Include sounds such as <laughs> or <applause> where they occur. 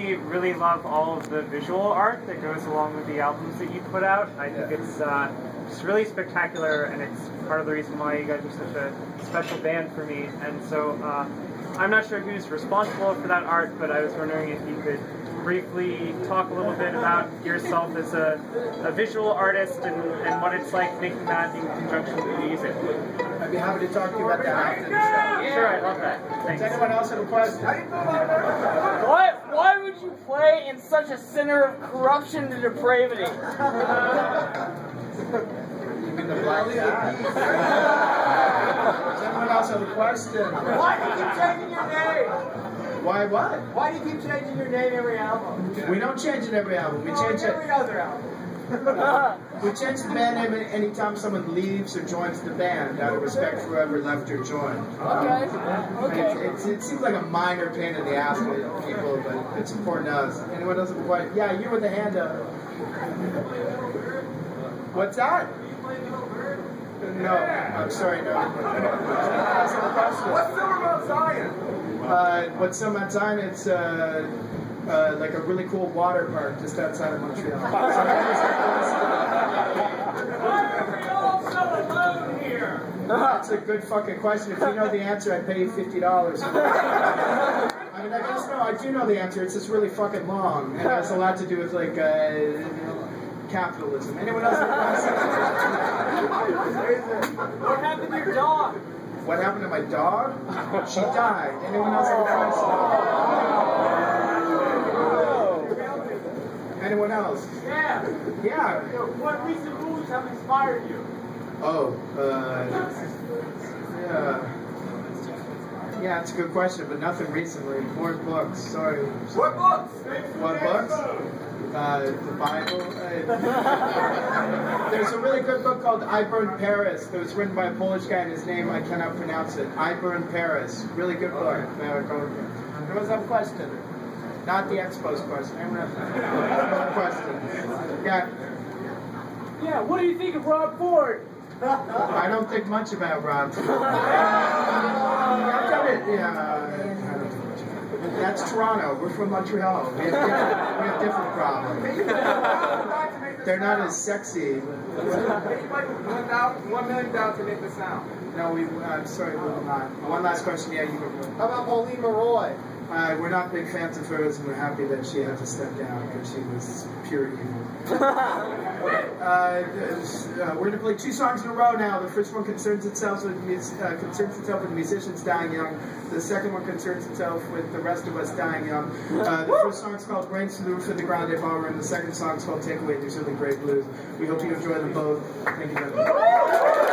personally really love all of the visual art that goes along with the albums that you put out. I think it's uh, just really spectacular, and it's part of the reason why you guys are such a special band for me. And so uh, I'm not sure who's responsible for that art, but I was wondering if you could briefly talk a little bit about yourself as a, a visual artist and, and what it's like making that in conjunction with music. I'd be happy to talk to you about that after the show. Sure, I love that. Thanks. Does anyone else have a question? Why, why would you play in such a center of corruption and depravity? You mean the black cat? Does anyone else have a question? Why do you keep changing your name? Why what? Why do you keep changing your name every album? We don't change it every album. We No, change every it. other album. We change the band name anytime someone leaves or joins the band, out of respect for whoever left or joined. okay. Okay. it's- it seems like a minor pain in the ass to people, but it's important to us. Anyone else a question? Yeah, you with the hand up. What's that? No, I'm sorry, no. Ask the question. What's Silver Mount Zion? Uh, what's so Mount Zion? It's uh, uh, like a really cool water park just outside of Montreal. What's the deal on salmon here? That's a good fucking question. If you know the answer, I'd pay you fifty dollars. <laughs> I mean, I guess no, I do know the answer. It's just really fucking long, and it has a lot to do with like uh, capitalism. Anyone else? have a question? What happened to your dog? What happened to my dog? She died. Anyone else have a question? Anyone else? Yeah. Yeah. What recent movies have inspired you? Oh, uh, yeah. Yeah, it's a good question, but nothing recently. More books. Sorry. What books? What books? Uh, the Bible. Uh, there's a really good book called I Burned Paris that was written by a Polish guy, and his name I cannot pronounce it. I Burned Paris. Really good book. Go with it. Anyone have a question? Not the Expos question. Anyone have a question? Yeah. Yeah, what do you think of Rob Ford? I don't think much about Rob. <laughs> I've done it, yeah. Uh, that's Toronto. We're from Montreal. We have different, we have different problems. They're not as sexy. One million dollars to make the sound. No, we. I'm sorry, we will not. One last question. Yeah, you go. How about Pauline Marois? Uh, we're not big fans of hers, and we're happy that she had to step down because she was pure evil. <laughs> Uh, uh, we're going to play two songs in a row now. The first one concerns itself with mus- uh, concerns itself with musicians dying young. The second one concerns itself with the rest of us dying young. Uh, the first song is called "Rains to the Roof of the Grande Ballroom." The second song is called "Take Away These Early Grave Blues." We hope you enjoy them both. Thank you very much.